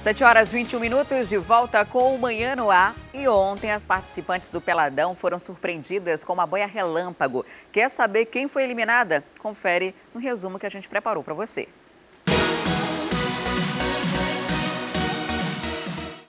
7 horas 21 minutos, de volta com o Manhã no Ar. E ontem as participantes do Peladão foram surpreendidas com uma boia relâmpago. Quer saber quem foi eliminada? Confere no resumo que a gente preparou para você.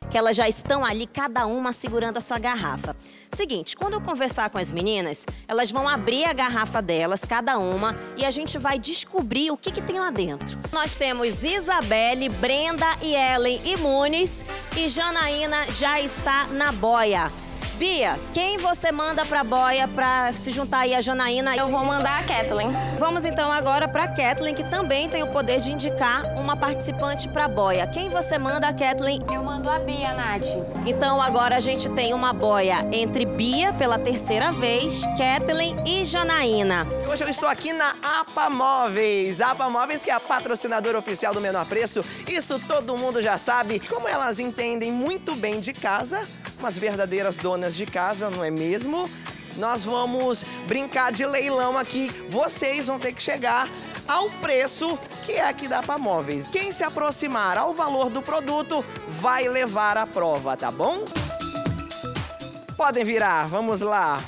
Que elas já estão ali, cada uma segurando a sua garrafa. Seguinte, quando eu conversar com as meninas, elas vão abrir a garrafa delas, cada uma, e a gente vai descobrir o que, que tem lá dentro. Nós temos Isabelle, Brenda e Ellen Imunes, e Janaína já está na boia. Bia, quem você manda pra boia pra se juntar aí a Janaína? Eu vou mandar a Kathleen. Vamos então agora pra Kathleen, que também tem o poder de indicar uma participante pra boia. Quem você manda, a Kathleen? Eu mando a Bia, Nath. Então agora a gente tem uma boia entre Bia, pela terceira vez, Kathleen e Janaína. Hoje eu estou aqui na APA Móveis. A APA Móveis que é a patrocinadora oficial do Menor Preço. Isso todo mundo já sabe. Como elas entendem muito bem de casa, umas verdadeiras donas de casa, não é mesmo? Nós vamos brincar de leilão aqui. Vocês vão ter que chegar ao preço que é aqui da Pamóveis. Quem se aproximar ao valor do produto vai levar a prova, tá bom? Podem virar, vamos lá.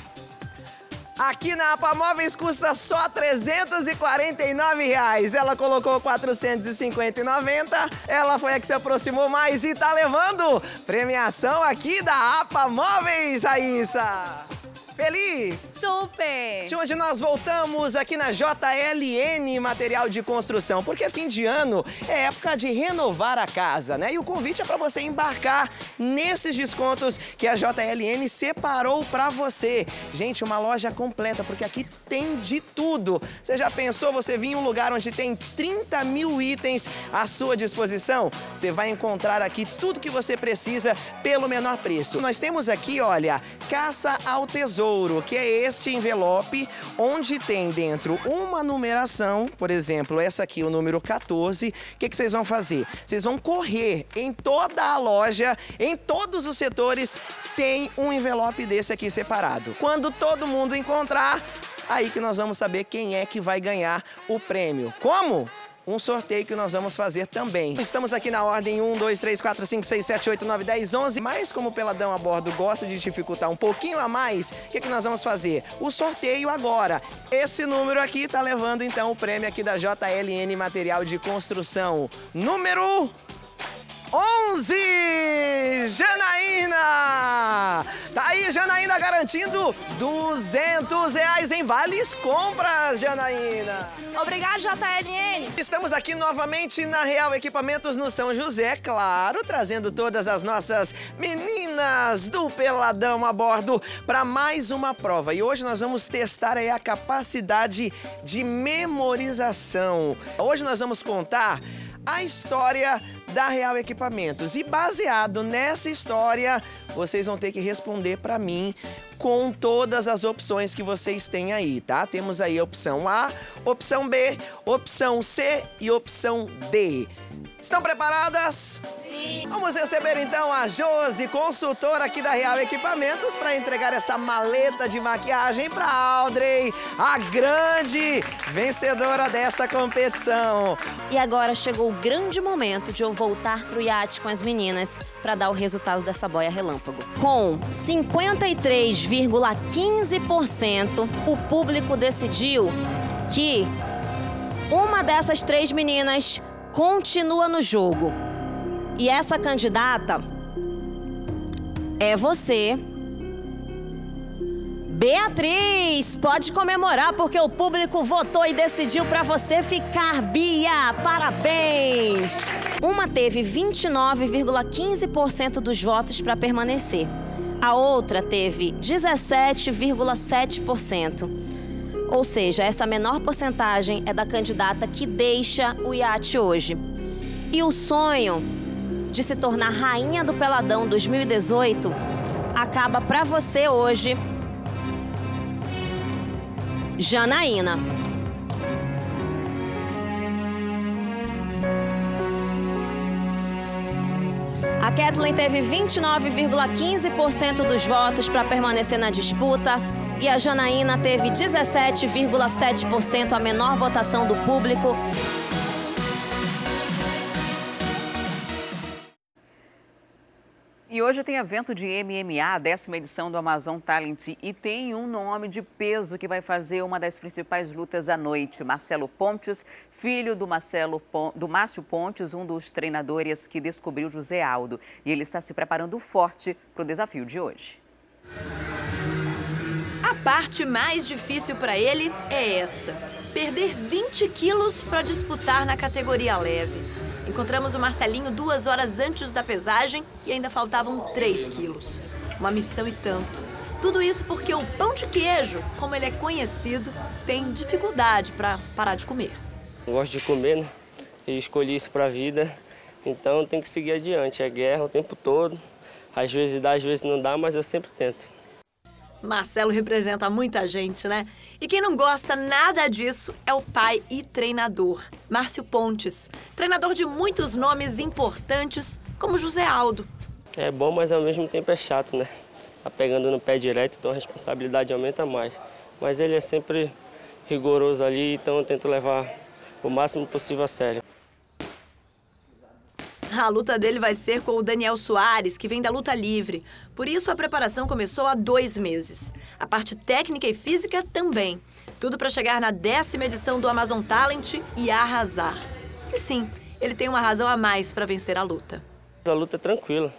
Aqui na APA Móveis custa só 349 reais. Ela colocou 450,90. Ela foi a que se aproximou mais e tá levando premiação aqui da APA Móveis, Raíssa. Feliz? Super! De onde nós voltamos aqui na JLN Material de Construção, porque fim de ano é época de renovar a casa, né? E o convite é para você embarcar nesses descontos que a JLN separou para você. Gente, uma loja completa, porque aqui tem de tudo. Você já pensou você vir em um lugar onde tem 30 mil itens à sua disposição? Você vai encontrar aqui tudo que você precisa pelo menor preço. Nós temos aqui, olha, caça ao tesouro que é este envelope onde tem dentro uma numeração, por exemplo, essa aqui, o número 14. O que, que vocês vão fazer? Vocês vão correr em toda a loja, em todos os setores, tem um envelope desse aqui separado. Quando todo mundo encontrar, aí que nós vamos saber quem é que vai ganhar o prêmio. Como? Um sorteio que nós vamos fazer também. Estamos aqui na ordem 1, 2, 3, 4, 5, 6, 7, 8, 9, 10, 11. Mas como o Peladão a bordo gosta de dificultar um pouquinho a mais, o que, que nós vamos fazer? O sorteio agora. Esse número aqui está levando então o prêmio aqui da JLN Material de Construção. Número 11! Janaína! Tá aí, Janaína garantindo 200 reais em vales compras, Janaína! Obrigada, JLN! Estamos aqui novamente na Real Equipamentos no São José, claro, trazendo todas as nossas meninas do Peladão a bordo para mais uma prova. E hoje nós vamos testar aí a capacidade de memorização. Hoje nós vamos contar a história da Real Equipamentos. E baseado nessa história, vocês vão ter que responder para mim com todas as opções que vocês têm aí, tá? Temos aí a opção A, opção B, opção C e opção D. Estão preparadas? Vamos receber então a Josi, consultora aqui da Real Equipamentos, para entregar essa maleta de maquiagem para Audrey, a grande vencedora dessa competição. E agora chegou o grande momento de eu voltar pro iate com as meninas para dar o resultado dessa boia relâmpago. Com 53,15%, o público decidiu que uma dessas três meninas continua no jogo. E essa candidata é você. Beatriz, pode comemorar porque o público votou e decidiu para você ficar, Bia. Parabéns! Uma teve 29,15% dos votos para permanecer. A outra teve 17,7%. Ou seja, essa menor porcentagem é da candidata que deixa o iate hoje. E o sonho de se tornar rainha do Peladão 2018 acaba para você hoje, Janaína. A Kathleen teve 29,15% dos votos para permanecer na disputa e a Janaína teve 17,7%, a menor votação do público. E hoje tem evento de MMA, décima edição do Amazon Talent, e tem um nome de peso que vai fazer uma das principais lutas à noite. Marcelo Pontes, filho do, Marcelo, do Márcio Pontes, um dos treinadores que descobriu José Aldo. E ele está se preparando forte para o desafio de hoje. A parte mais difícil para ele é essa: perder 20 quilos para disputar na categoria leve. Encontramos o Marcelinho duas horas antes da pesagem e ainda faltavam 3 quilos. Uma missão e tanto. Tudo isso porque o pão de queijo, como ele é conhecido, tem dificuldade para parar de comer. Eu gosto de comer, né? E escolhi isso para a vida, então tem que seguir adiante. É guerra o tempo todo. Às vezes dá, às vezes não dá, mas eu sempre tento. Marcelo representa muita gente, né? E quem não gosta nada disso é o pai e treinador, Márcio Pontes. Treinador de muitos nomes importantes, como José Aldo. É bom, mas ao mesmo tempo é chato, né? Tá pegando no pé direto, então a responsabilidade aumenta mais. Mas ele é sempre rigoroso ali, então eu tento levar o máximo possível a sério. A luta dele vai ser com o Daniel Soares, que vem da luta livre. Por isso, a preparação começou há dois meses. A parte técnica e física também. Tudo para chegar na décima edição do Amazon Talent e arrasar. E sim, ele tem uma razão a mais para vencer a luta. A luta é tranquila.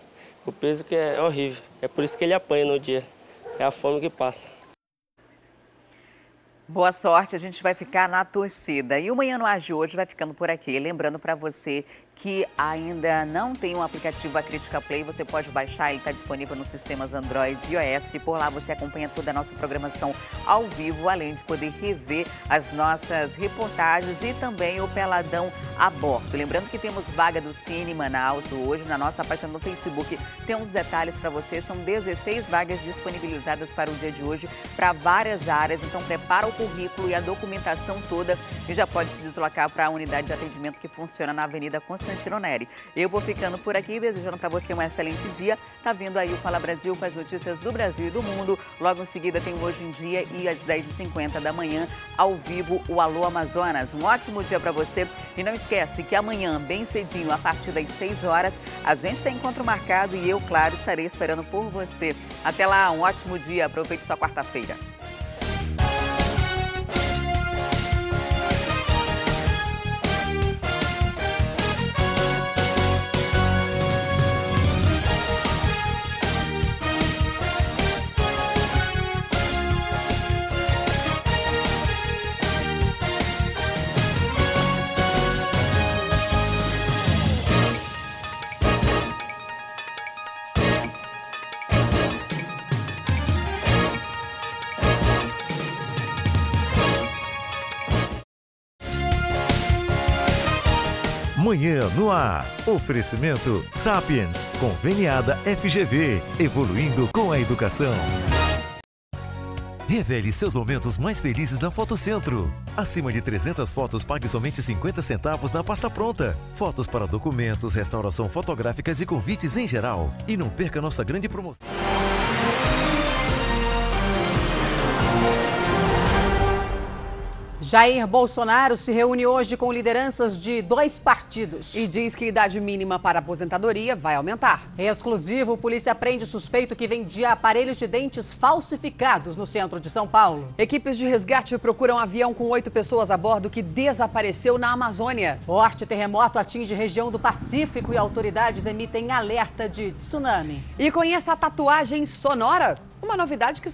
O peso que é horrível. É por isso que ele apanha no dia. É a fome que passa. Boa sorte, a gente vai ficar na torcida. E o Manhã no Ar de hoje vai ficando por aqui. Lembrando para você que ainda não tem um aplicativo A Crítica Play, você pode baixar, ele está disponível nos sistemas Android e iOS. Por lá você acompanha toda a nossa programação ao vivo, além de poder rever as nossas reportagens e também o Peladão Aborto. Lembrando que temos vaga do Cine Manaus hoje na nossa página no Facebook. Tem uns detalhes para você, são 16 vagas disponibilizadas para o dia de hoje para várias áreas. Então prepara o currículo e a documentação toda e já pode se deslocar para a unidade de atendimento que funciona na Avenida Constituição Constantino Neri. Eu vou ficando por aqui, desejando para você um excelente dia. Tá vindo aí o Fala Brasil com as notícias do Brasil e do mundo. Logo em seguida tem Hoje em Dia e às 10h50 da manhã, ao vivo, o Alô Amazonas. Um ótimo dia para você. E não esquece que amanhã, bem cedinho, a partir das 6 horas, a gente tem encontro marcado e eu, claro, estarei esperando por você. Até lá, um ótimo dia. Aproveite sua quarta-feira. Manhã no ar. Oferecimento Sapiens. Conveniada FGV. Evoluindo com a educação. Revele seus momentos mais felizes na Fotocentro. Acima de 300 fotos, pague somente 50 centavos na pasta pronta. Fotos para documentos, restauração fotográficas e convites em geral. E não perca nossa grande promoção. Jair Bolsonaro se reúne hoje com lideranças de dois partidos. E diz que a idade mínima para aposentadoria vai aumentar. exclusivo, polícia prende suspeito que vendia aparelhos de dentes falsificados no centro de São Paulo. Equipes de resgate procuram um avião com oito pessoas a bordo que desapareceu na Amazônia. Forte terremoto atinge região do Pacífico e autoridades emitem alerta de tsunami. E conheça a tatuagem sonora? Uma novidade que